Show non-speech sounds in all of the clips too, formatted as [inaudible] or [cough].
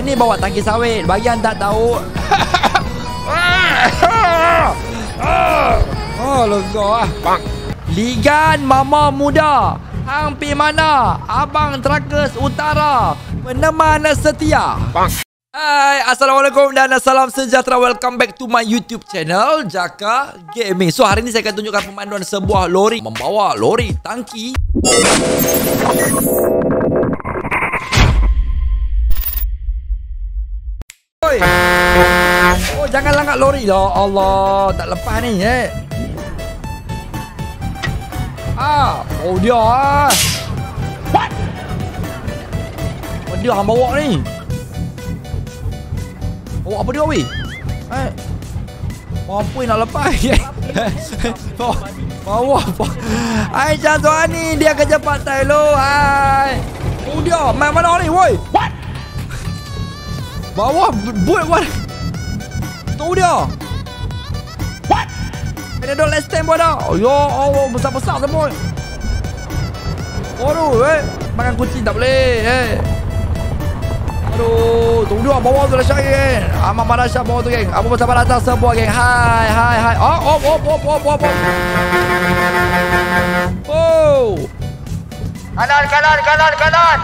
Ini bawa tangki sawit. Bagi yang tak tahu. [laughs] oh, lega ah. Bang. Ligan Mama Muda. Hang pi mana? Abang Trakus Utara. Peneman setia. Bang. Hai, Assalamualaikum dan salam sejahtera Welcome back to my YouTube channel Jaka Gaming So, hari ini saya akan tunjukkan pemanduan sebuah lori Membawa lori tangki jangan langgar lori lah Allah, tak lepas ni eh Ah, oh dia ah What? Oh, dia hang bawa ni Oh apa dia weh? Eh. Apa nak lepas? [laughs] oh, bawa apa? Hai Syazwan ni dia kerja part time lo. Hai. Oh dia main mana ni woi? What? Bawa buat what? Tu dia. What? Ada dok last time dah. Oh yo, oh besar-besar semua. Aduh, eh. Makan kucing tak boleh, eh. Aduh, tunggu dulu bawa tu lah Syah geng. Amat mana Syah bawa tu geng. Apa bersama datang semua geng. Hai, hai, hai. Oh, oh, oh, oh, oh, oh, oh. Oh. Kanan, kanan, kanan, kanan.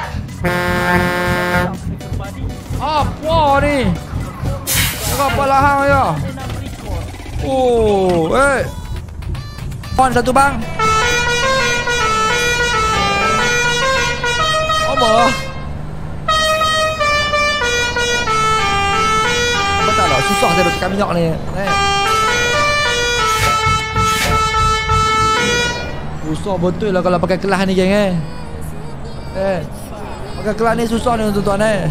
Apa ni? Apa lahang ya? Oh, eh. On satu bang. Apa? tak lah Susah saya tekan minyak ni eh. Susah betul lah kalau pakai kelas ni geng eh Eh Pakai kelas ni susah ni tuan-tuan eh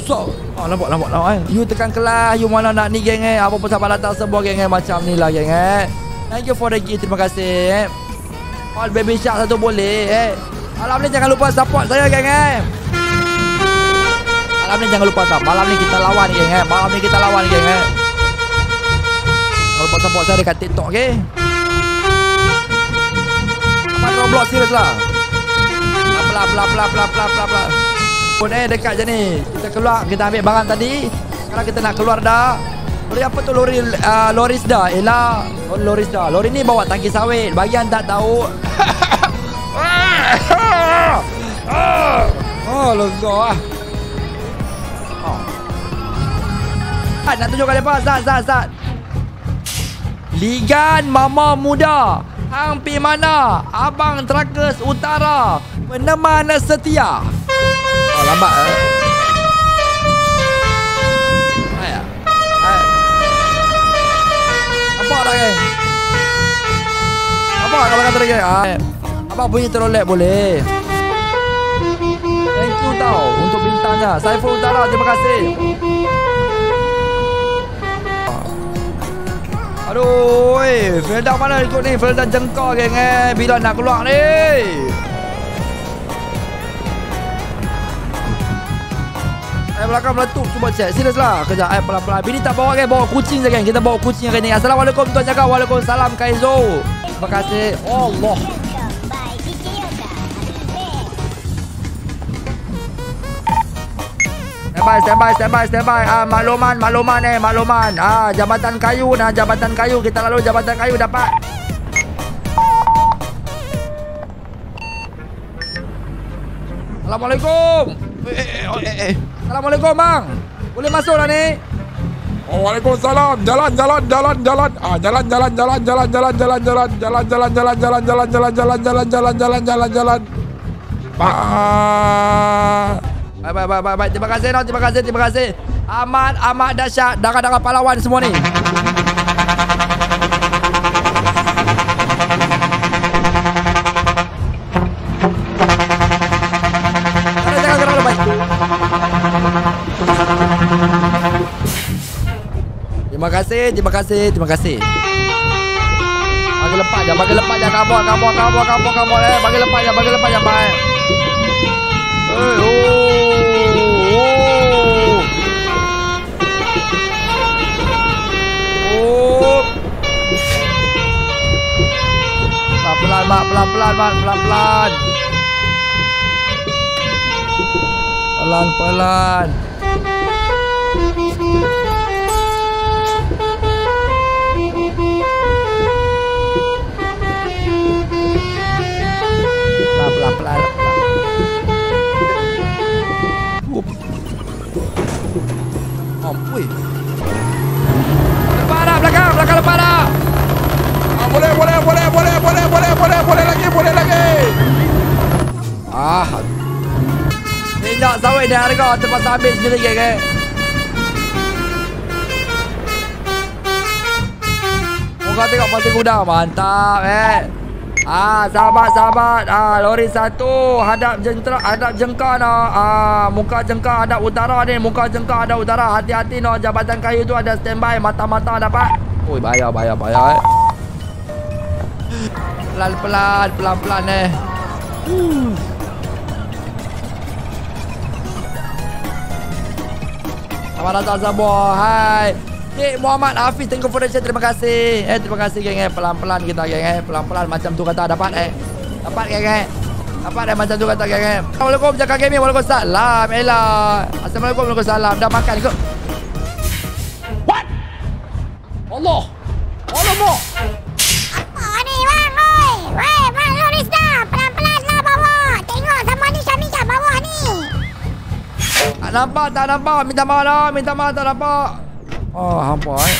Susah Ah, nampak, nampak, nampak eh. You tekan kelas You mana nak ni geng eh. Apa pun sahabat datang semua geng eh. Macam ni lah geng eh. Thank you for the gift Terima kasih eh. All baby shark satu boleh eh. Malam ni jangan lupa support saya geng eh. Malam ni jangan lupa tak Malam ni kita lawan geng eh. Malam ni kita lawan geng eh. Jangan lupa support saya dekat TikTok okay Apa Roblox serius lah. Bla bla bla bla bla bla bla Pun eh dekat je ni. Kita keluar Kita ambil barang tadi. Sekarang kita nak keluar dah Lori apa tu? Lori uh, Loris dah. Elah oh, Loris dah. Lori ni bawa tangki sawit. Bagi tak tahu. [laughs] Oh lega ah. Zat nak tunjukkan lepas Zat Zat Zat. Ligan Mama Muda. Hang pi mana? Abang Trakus Utara. Peneman setia Oh lambat eh. Ayah Ayah Apa Apa kalau kata lagi Abang bunyi terolek boleh? Thank you tau Untuk bintangnya. Saiful Utara Terima kasih. Aduh, eh, Felda mana ikut ni? Felda jengkar geng eh. Bila nak keluar ni? Eh, belakang meletup cuba cek. Serius lah. Kejap, eh, pelan-pelan. Bini tak bawa geng. Bawa kucing je geng. Kita bawa kucing hari ni. Assalamualaikum Tuan Jaga. Waalaikumsalam Kaizo. Terima kasih. Allah. Standby, standby, standby, standby. Ah, makluman, makluman eh, makluman. Ah, jabatan kayu nah, jabatan kayu. Kita lalu jabatan kayu dapat. Assalamualaikum. Eh, eh, eh, eh. Assalamualaikum, bang. Boleh masuk lah ni? Oh, Waalaikumsalam. Jalan, jalan, jalan, jalan. Ah, jalan, jalan, jalan, jalan, jalan, jalan, jalan, jalan, jalan, jalan, jalan, jalan, jalan, jalan, jalan, jalan, jalan, jalan, jalan. Ah. Baik, baik, baik, baik, baik. Terima kasih. Terima kasih, terima kasih. Amat, amat dahsyat. Darah-darah pahlawan semua ni. Terima kasih, terima kasih, terima kasih. Bagi lepas je, bagi lepas je. Kabur, kabur, kabur, kabur, kabur. Eh, bagi lepas je, bagi lepas je. Baik. Eh, oh. Oh. Pelan-pelan, Mak. Pelan-pelan, Mak. Pelan-pelan. Pelan-pelan. Pelan-pelan. Ampui. Lepas dah belakang, belakang lepas dah. Ah, boleh, boleh, boleh, boleh, boleh, boleh, boleh, boleh lagi, boleh lagi. Ah. Minyak sawit ni harga terpaksa habis sendiri ke ke? Muka tengok pasir kuda. Mantap eh. Ah, sahabat sahabat. Ah, lori satu hadap jentera hadap jengka no. Ah, muka jengka hadap utara ni, muka jengka hadap utara. Hati-hati no jabatan kayu tu ada standby mata-mata dapat. Oi, bahaya bahaya bahaya eh. Pelan-pelan, pelan-pelan eh. Selamat datang semua. Hai. Cik Muhammad Hafiz Tengku Foundation terima kasih. Eh terima kasih geng eh pelan-pelan kita geng eh pelan-pelan macam tu kata dapat eh. Dapat geng eh. Dapat eh macam tu kata geng eh. Assalamualaikum jaga gaming. Waalaikumsalam. Elah. Assalamualaikum waalaikumsalam. Dah makan ke? What? Allah. Allah mo. Oh ni bang, oi. Wei, bang Loris dah. Pelan-pelan lah bawa. Tengok sama ni Syami kat bawah ni. Tak nampak, tak nampak. Minta maaf lah. Minta maaf tak nampak. Oh, hampa eh.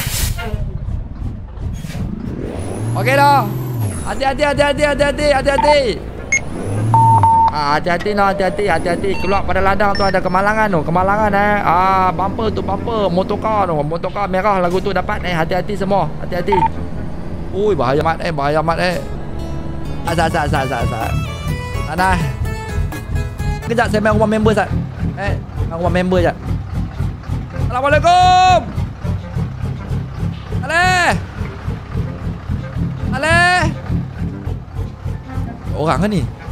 Okey dah. Hati-hati, hati-hati, hati-hati, hati-hati. Ah, hati-hati noh, hati-hati, hati-hati. Keluar pada ladang tu ada kemalangan tu, kemalangan eh. Ah, bumper tu, bumper, motorcar tu, motorcar merah lagu tu dapat eh. Hati-hati semua, hati-hati. Ui, bahaya mat eh, bahaya mat eh. Asal, asal, asal, asal, asal. Tanah. Kejap, saya main rumah member sat. Eh, rumah member jap. Assalamualaikum. 看看你。